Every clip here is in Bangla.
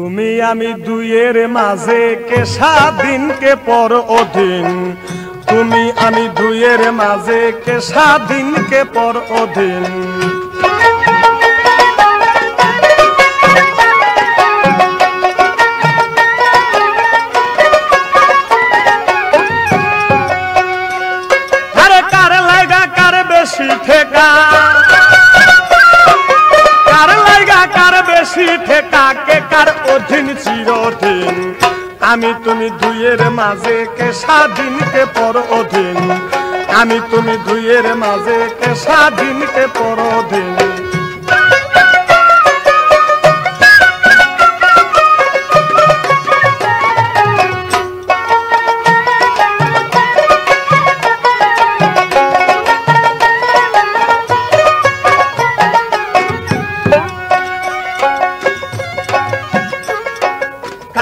তুমি আমি দুইয়ের মাঝে কে স্বাধীন, কে পর অধীন? তুমি আমি দুইয়ের মাঝে কে দিনকে পর অধীন? বেশি ঠেকা কার অধীন চিরদিন? আমি তুমি দুইয়ের মাঝে কে স্বাধীন কে পর অধীন আমি তুমি দুইয়ের মাঝে কে স্বাধীন কে পর অধীন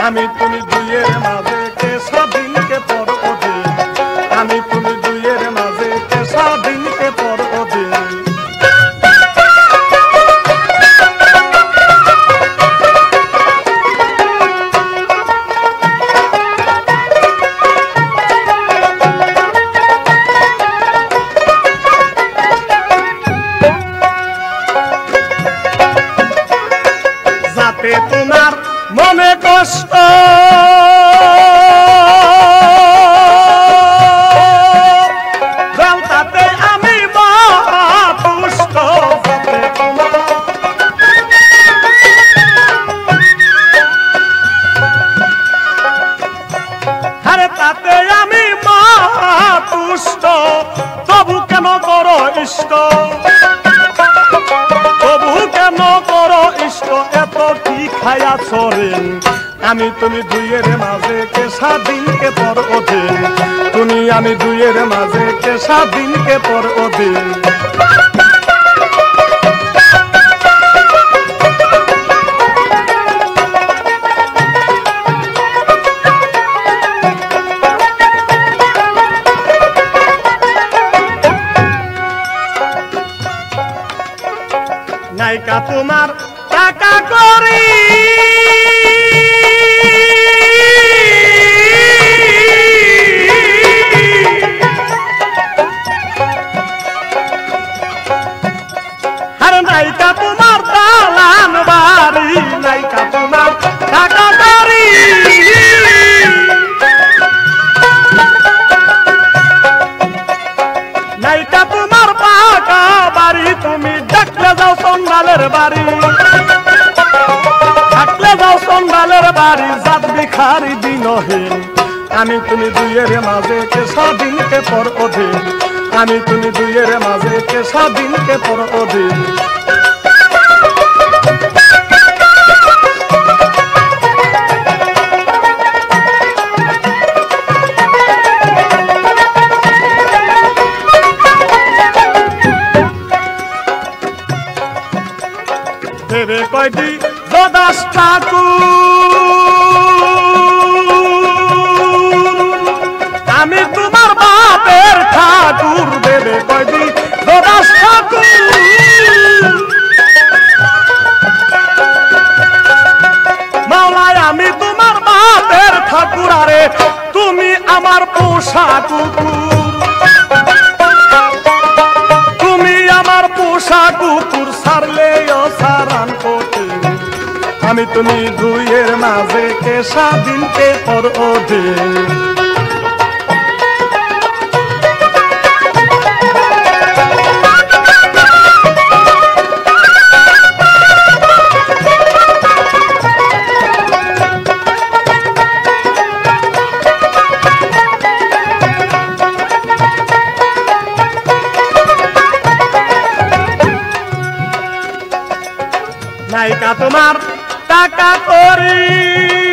আমি তুমি দুইয়ের মাঝে কে স্বাধীন তাতে আমি তুষ্ট। তবু কেন করো ইষ্ট? তবু কেন করো ইষ্ট? এত কি খায়া চরেন আমি তুমি দুইয়ের মাঝে কে স্বাধীন কে পর অধীন? তুমি আমি দুইয়ের মাঝে কে স্বাধীন কে পর অধীন? নায়িকা তোমার টাকা করি। বাড়ি জাত বিখারি দিনহীন আমি তুমি দুইয়ের মাঝে কে স্বাধীন কে পর অধীন? আমি তুমি দুইয়ের মাঝে কে স্বাধীন কে পর অধীন? কয়টি? যদাস ঠাকুর। আমি তোমার বাপের ঠাকুর দেবে কয়টি যদাস ঠাকুর। মাওলায়, আমি তোমার বাপের ঠাকুর, আরে তুমি আমার পোষা কুকুর। তুমি আমার পোষা কুকুর, সারলে সারান কোটে। আমি তুমি দুইয়ের মাঝে কে স্বাধীন কে পর অধীন তোমার টাকা করি।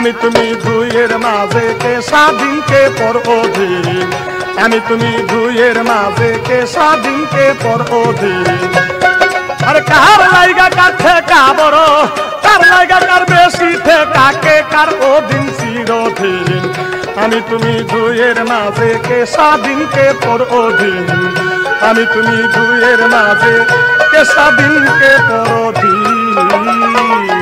আমি তুমি দুইয়ের মাঝে কে স্বাধীনকে পর অধীন আমি তুমি দুইয়ের মাঝে কে স্বাধীনকে পর অধীন আর কার লাইগা কার ঠেকা বড়? কার লাইগা কার বেশি ঠেকা? কে কার অধীন চিরধীন আমি তুমি দুইয়ের মাঝে কে স্বাধীন, কে পর আমি তুমি দুইয়ের মাঝে কে স্বাধীন, কে পর অধীন